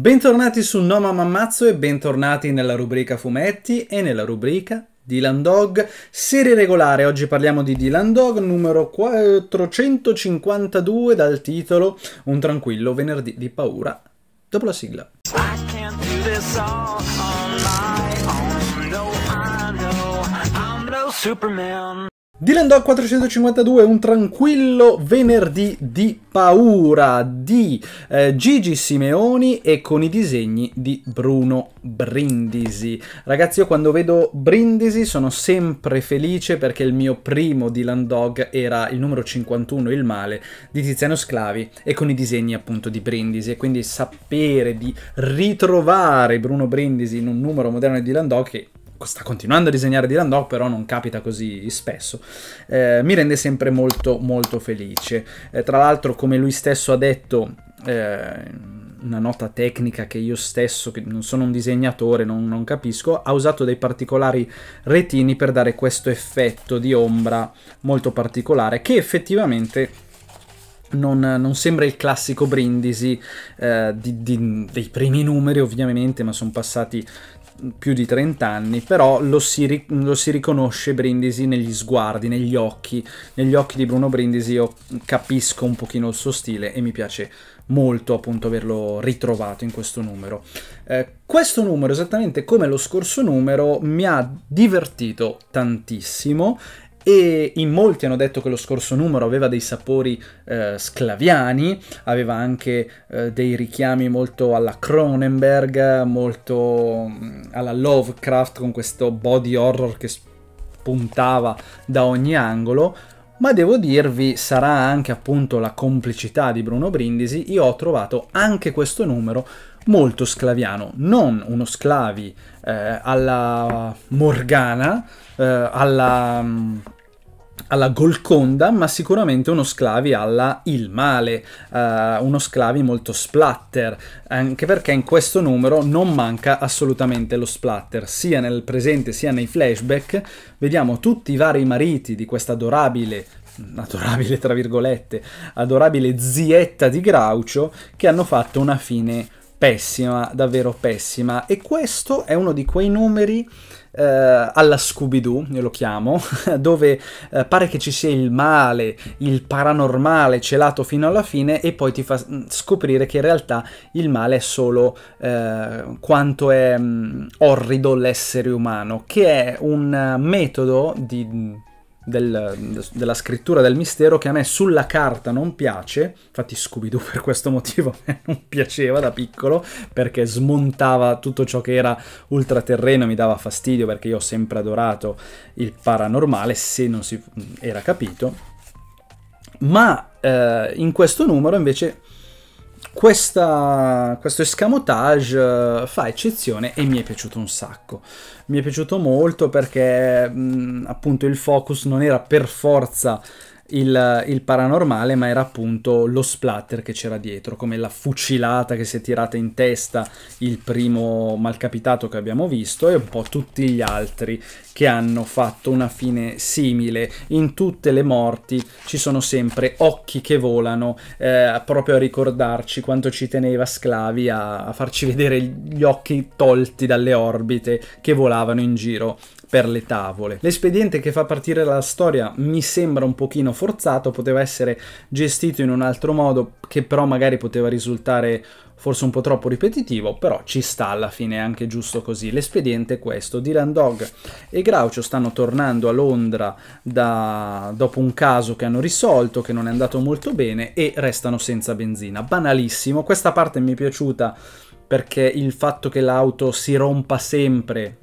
Bentornati su Noma Mammazzo e bentornati nella rubrica fumetti e nella rubrica Dylan Dog, serie regolare. Oggi parliamo di Dylan Dog numero 452 dal titolo Un tranquillo venerdì di paura. Dopo la sigla. Superman. Dylan Dog 452 un tranquillo venerdì di paura di eh, Gigi Simeoni e con i disegni di Bruno Brindisi. Ragazzi, io quando vedo Brindisi sono sempre felice perché il mio primo Dylan Dog era il numero 51, Il male, di Tiziano Sclavi e con i disegni appunto di Brindisi e quindi sapere di ritrovare Bruno Brindisi in un numero moderno di Dylan Dog che sta continuando a disegnare Dylan Dog, però non capita così spesso, eh, mi rende sempre molto molto felice. Eh, tra l'altro, come lui stesso ha detto, eh, una nota tecnica che io stesso, che non sono un disegnatore, non, non, capisco, ha usato dei particolari retini per dare questo effetto di ombra molto particolare che effettivamente non, non, sembra il classico brindisi eh, di, di, dei primi numeri ovviamente, ma sono passati più di 30 anni, però lo si, lo si, riconosce Brindisi negli sguardi, negli occhi. Negli occhi di Bruno Brindisi io capisco un pochino il suo stile e mi piace molto appunto averlo ritrovato in questo numero. Eh, questo numero, esattamente come lo scorso numero, mi ha divertito tantissimo e in molti hanno detto che lo scorso numero aveva dei sapori eh, sclaviani, aveva anche eh, dei richiami molto alla Cronenberg, molto mm, alla Lovecraft con questo body horror che spuntava da ogni angolo. Ma devo dirvi, sarà anche appunto la complicità di Bruno Brindisi, io ho trovato anche questo numero molto sclaviano, non uno sclavi eh, alla Morgana, eh, alla mm, alla Golconda, ma sicuramente uno sclavi alla Il Male, uh, uno sclavi molto splatter, anche perché in questo numero non manca assolutamente lo splatter, sia nel presente sia nei flashback, vediamo tutti i vari mariti di questa adorabile adorabile tra virgolette, adorabile zietta di Groucho che hanno fatto una fine pessima, davvero pessima. E questo è uno di quei numeri eh, alla Scooby-Doo, io lo chiamo, dove eh, pare che ci sia il male, il paranormale celato fino alla fine e poi ti fa scoprire che in realtà il male è solo eh, quanto è mh, mm, orrido l'essere umano, che è un metodo di del, della scrittura del mistero che a me sulla carta non piace, infatti Scooby-Doo per questo motivo non piaceva da piccolo, perché smontava tutto ciò che era ultraterreno, mi dava fastidio perché io ho sempre adorato il paranormale, se non si era capito, ma eh, in questo numero invece questa, questo escamotage uh, fa eccezione e mi è piaciuto un sacco. Mi è piaciuto molto perché mh, appunto il focus non era per forza il, il, paranormale, ma era appunto lo splatter che c'era dietro, come la fucilata che si è tirata in testa il primo malcapitato che abbiamo visto e un po' tutti gli altri che hanno fatto una fine simile. In tutte le morti ci sono sempre occhi che volano, eh, proprio a ricordarci quanto ci teneva sclavi a, a farci vedere gli occhi tolti dalle orbite che volavano in giro per le tavole. L'espediente che fa partire la storia mi sembra un pochino forzato, poteva essere gestito in un altro modo che però magari poteva risultare forse un po' troppo ripetitivo, però ci sta alla fine, è anche giusto così. L'espediente è questo, Dylan Dog e Groucho stanno tornando a Londra da... dopo un caso che hanno risolto, che non è andato molto bene e restano senza benzina. Banalissimo, questa parte mi è piaciuta perché il fatto che l'auto si rompa sempre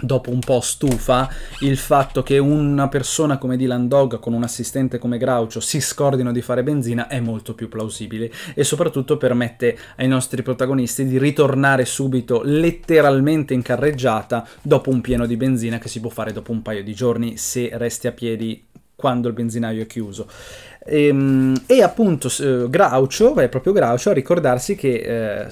dopo un po' stufa il fatto che una persona come Dylan Dog con un assistente come Groucho si scordino di fare benzina è molto più plausibile e soprattutto permette ai nostri protagonisti di ritornare subito letteralmente in carreggiata dopo un pieno di benzina che si può fare dopo un paio di giorni se resti a piedi quando il benzinaio è chiuso. E, ehm, e appunto eh, Groucho, è proprio Groucho a ricordarsi che eh,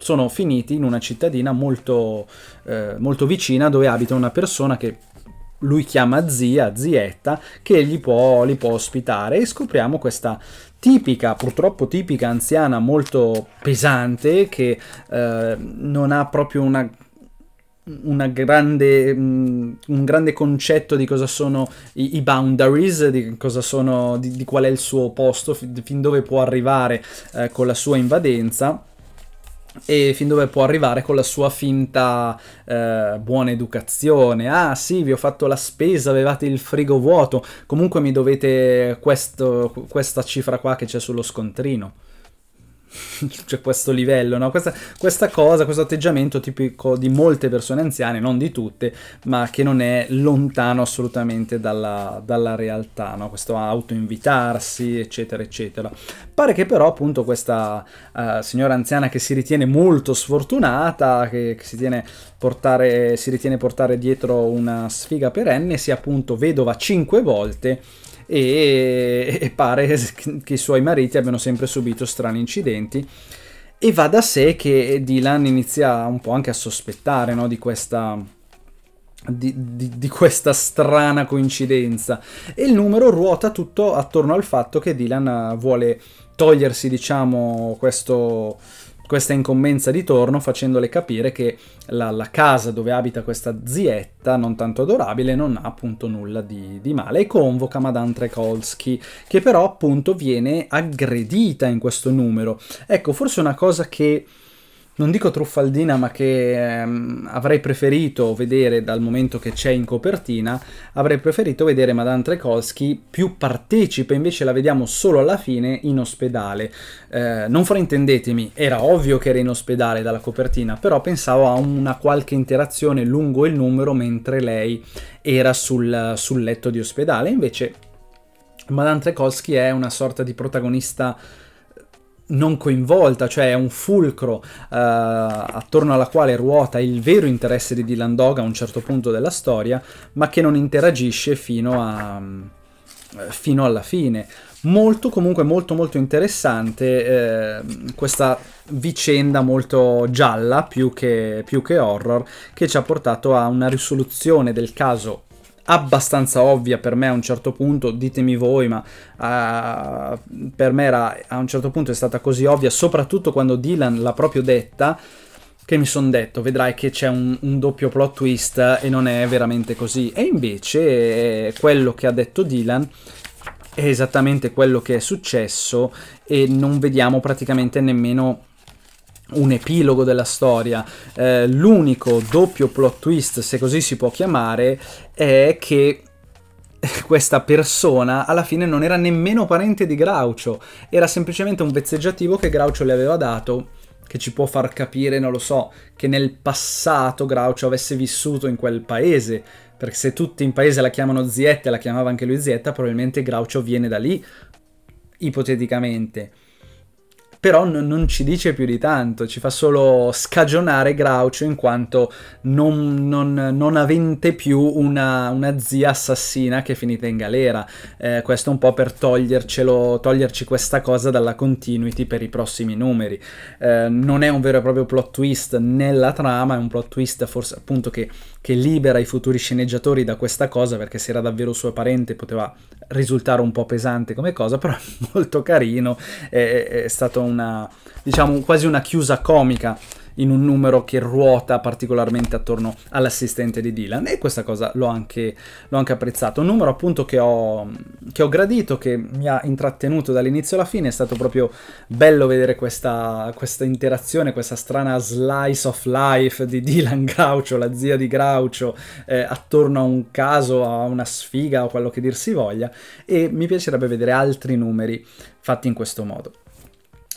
sono finiti in una cittadina molto, eh, molto vicina dove abita una persona che lui chiama zia, zietta, che gli può, li può ospitare. E scopriamo questa tipica, purtroppo tipica anziana molto pesante che eh, non ha proprio una Grande, um, un grande concetto di cosa sono i, i boundaries, di, sono, di, di, qual è il suo posto, fin dove può arrivare eh, con la sua invadenza e fin dove può arrivare con la sua finta eh, buona educazione. Ah sì, vi ho fatto la spesa, avevate il frigo vuoto, comunque mi dovete questo, questa cifra qua che c'è sullo scontrino. c'è questo livello, no? questa, questa, cosa, questo atteggiamento tipico di molte persone anziane, non di tutte, ma che non è lontano assolutamente dalla, dalla realtà, no? questo autoinvitarsi, eccetera, eccetera. Pare che però appunto questa uh, signora anziana che si ritiene molto sfortunata, che, che si, portare, si ritiene portare dietro una sfiga perenne, sia appunto vedova cinque volte e, e pare che i suoi mariti abbiano sempre subito strani incidenti. E va da sé che Dylan inizia un po' anche a sospettare no, di questa, di, di, di, questa strana coincidenza e il numero ruota tutto attorno al fatto che Dylan vuole togliersi diciamo questo questa incombenza di torno facendole capire che la, la, casa dove abita questa zietta non tanto adorabile non ha appunto nulla di, di male e convoca Madame Trekolsky che però appunto viene aggredita in questo numero. Ecco, forse una cosa che non dico truffaldina, ma che ehm, avrei preferito vedere dal momento che c'è in copertina, avrei preferito vedere Madame Trekolsky più partecipe, invece la vediamo solo alla fine in ospedale. Eh, non fraintendetemi, era ovvio che era in ospedale dalla copertina, però pensavo a una qualche interazione lungo il numero mentre lei era sul, sul letto di ospedale, invece Madame Trekolsky è una sorta di protagonista non coinvolta, cioè è un fulcro uh, attorno alla quale ruota il vero interesse di Dylan Dog a un certo punto della storia, ma che non interagisce fino, a, fino alla fine. Molto, comunque molto molto interessante eh, questa vicenda molto gialla più che, più che horror che ci ha portato a una risoluzione del caso abbastanza ovvia per me a un certo punto, ditemi voi, ma uh, per me era, a un certo punto è stata così ovvia, soprattutto quando Dylan l'ha proprio detta, che mi sono detto, vedrai che c'è un, un, doppio plot twist e non è veramente così. E invece quello che ha detto Dylan è esattamente quello che è successo e non vediamo praticamente nemmeno un epilogo della storia. Eh, l'unico doppio plot twist, se così si può chiamare, è che questa persona alla fine non era nemmeno parente di Groucho, era semplicemente un vezzeggiativo che Groucho le aveva dato che ci può far capire, non lo so, che nel passato Groucho avesse vissuto in quel paese, perché se tutti in paese la chiamano zietta e la chiamava anche lui zietta, probabilmente Groucho viene da lì, ipoteticamente però n- non ci dice più di tanto, ci fa solo scagionare Groucho in quanto non, non, non avente più una, una, zia assassina che è finita in galera. Eh, questo un po' per togliercelo, toglierci questa cosa dalla continuity per i prossimi numeri. Eh, non è un vero e proprio plot twist nella trama, è un plot twist forse appunto che, che libera i futuri sceneggiatori da questa cosa perché se era davvero suo parente poteva risultare un po' pesante come cosa, però è molto carino, è, è stato una, diciamo, quasi una chiusa comica in un numero che ruota particolarmente attorno all'assistente di Dylan e questa cosa l'ho anche, l'ho anche apprezzato. Un numero appunto che ho, che ho, gradito, che mi ha intrattenuto dall'inizio alla fine, è stato proprio bello vedere questa, questa interazione, questa strana slice of life di Dylan Groucho, la zia di Groucho, eh, attorno a un caso, a una sfiga o quello che dir si voglia e mi piacerebbe vedere altri numeri fatti in questo modo.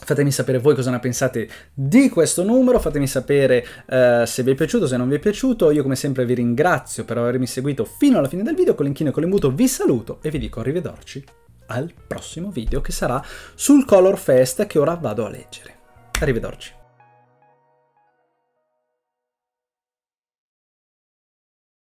Fatemi sapere voi cosa ne pensate di questo numero, fatemi sapere uh, se vi è piaciuto, se non vi è piaciuto. Io come sempre vi ringrazio per avermi seguito fino alla fine del video, con l'inchino e con l'imbuto vi saluto e vi dico arrivederci al prossimo video che sarà sul Color Fest che ora vado a leggere. Arrivederci.